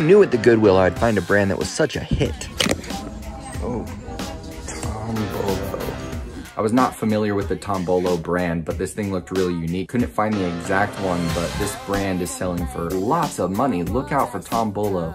Knew at the Goodwill I'd find a brand that was such a hit? Oh, Tombolo. I was not familiar with the Tombolo brand, but this thing looked really unique. Couldn't find the exact one, but this brand is selling for lots of money. Look out for Tombolo.